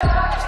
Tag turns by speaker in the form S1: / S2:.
S1: Yeah.